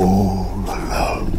all alone.